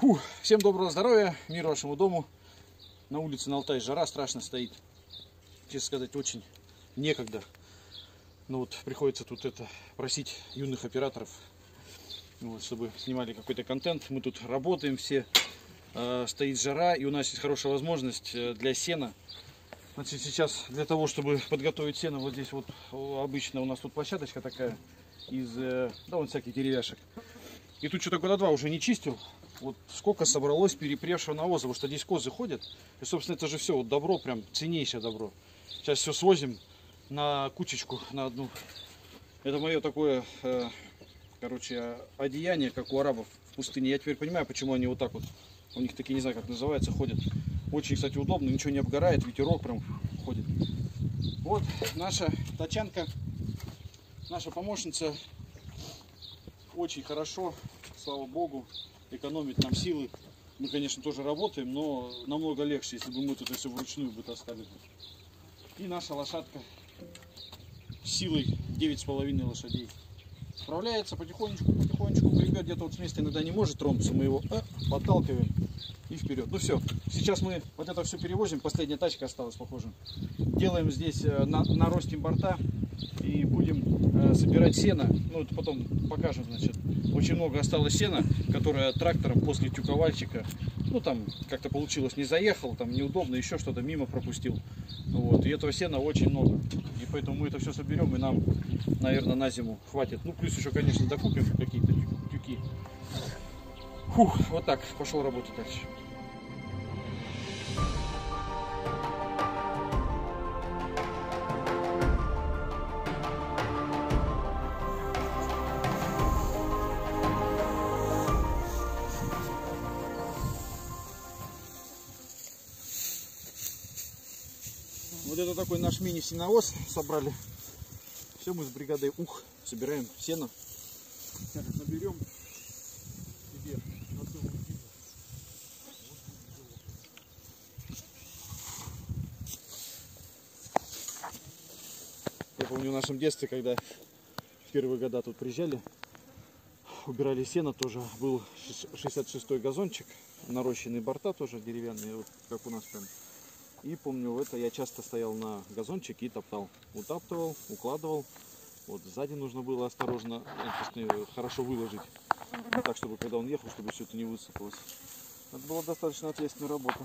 Фух, всем доброго здоровья, мир вашему дому. На улице на Алтае жара страшно стоит. Честно сказать, очень некогда. Но вот приходится тут это просить юных операторов, вот, чтобы снимали какой-то контент. Мы тут работаем все, э, стоит жара, и у нас есть хорошая возможность э, для сена. Значит, сейчас для того, чтобы подготовить сено, вот здесь вот обычно у нас тут площадочка такая из, э, да, вон всяких деревяшек. И тут что-то года два уже не чистил. Вот сколько собралось перепревшего навоза, потому что здесь козы ходят. И, собственно, это же все вот добро, прям ценнейшее добро. Сейчас все свозим на кучечку, на одну. Это мое такое, э, короче, одеяние, как у арабов в пустыне. Я теперь понимаю, почему они вот так вот, у них такие, не знаю, как называется, ходят. Очень, кстати, удобно, ничего не обгорает, ветерок прям ходит. Вот наша тачанка, наша помощница. Очень хорошо, слава богу, экономит нам силы. Мы, конечно, тоже работаем, но намного легче, если бы мы тут все вручную бы таскали. И наша лошадка силой 9,5 лошадей. Справляется потихонечку, потихонечку гребет, где-то вот с места иногда не может тронуться, мы его э, подталкиваем и вперед. Ну все, сейчас мы вот это все перевозим, последняя тачка осталась, похоже. Делаем здесь, э, на, наростим борта и будем э, собирать сено. Ну, это потом покажем, значит. Очень много осталось сена, которое трактором после тюковальчика, ну, там как-то получилось, не заехал, там неудобно, еще что-то мимо пропустил. Вот, и этого сена очень много. И поэтому мы это все соберем, и нам, наверное, на зиму хватит. Ну, плюс еще, конечно, докупим какие-то тюки. Фух, вот так, пошел работать дальше. Вот это такой наш мини-сеновоз собрали. Все, мы с бригадой Ух собираем сено. Сейчас наберем себе на целую зиму. Я помню в нашем детстве, когда в первые года тут приезжали, убирали сено, тоже был 66-й газончик, нарощенные борта тоже деревянные, вот как у нас прям. И помню, это я часто стоял на газончике и топтал. Утаптывал, укладывал. Вот сзади нужно было осторожно, точнее, хорошо выложить. Так, чтобы когда он ехал, чтобы все это не высыпалось. Это была достаточно ответственная работа.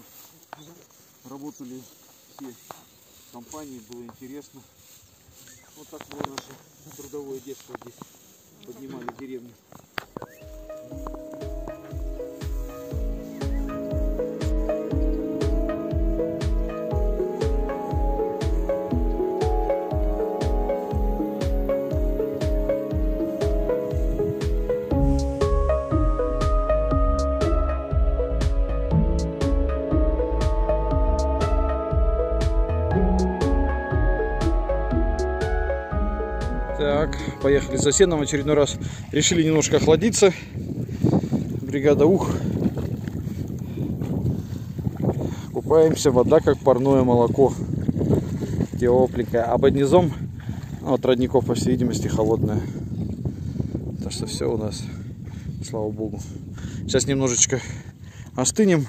Работали все компании, было интересно. Вот так было наше трудовое детство здесь. Поднимали деревню. Поехали за сеном очередной раз. Решили немножко охладиться. Бригада Ух. Купаемся, вода как парное молоко. Тепленькая. А под низом от родников, по всей видимости, холодная. Так что все у нас, слава богу. Сейчас немножечко остынем.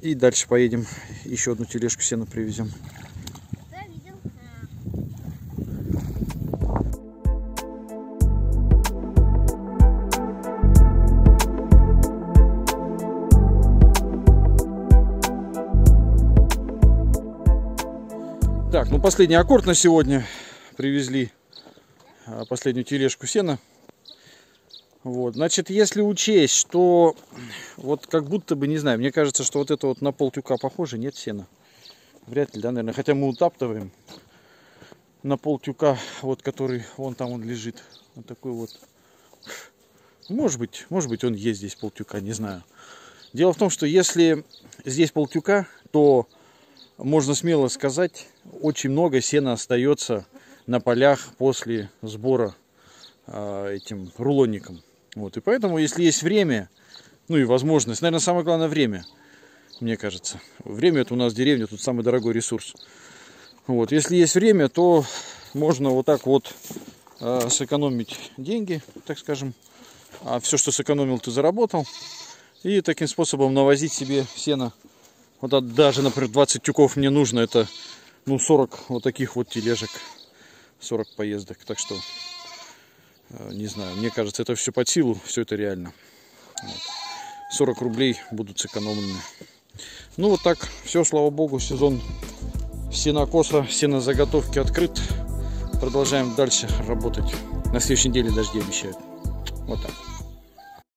И дальше поедем. Еще одну тележку сена привезем. Так, ну последний аккорд на сегодня. Привезли а, последнюю тележку сена. Вот, значит, если учесть, что вот как будто бы, не знаю, мне кажется, что вот это вот на полтюка похоже, нет сена. Вряд ли, да, наверное. Хотя мы утаптываем на полтюка, вот который вон там он лежит. Вот такой вот. Может быть, может быть он есть здесь полтюка, не знаю. Дело в том, что если здесь полтюка, то можно смело сказать, очень много сена остается на полях после сбора а, этим рулонником. Вот, и поэтому, если есть время, ну и возможность, наверное, самое главное время, мне кажется. Время это у нас деревня, тут самый дорогой ресурс. Вот, если есть время, то можно вот так вот а, сэкономить деньги, так скажем. А все, что сэкономил, ты заработал. И таким способом навозить себе сено. Вот от- даже, например, 20 тюков мне нужно. Это ну 40 вот таких вот тележек. 40 поездок. Так что, э, не знаю, мне кажется, это все под силу. Все это реально. Вот. 40 рублей будут сэкономлены. Ну вот так. Все, слава богу, сезон сенокоса, сенозаготовки открыт. Продолжаем дальше работать. На следующей неделе дожди обещают. Вот так.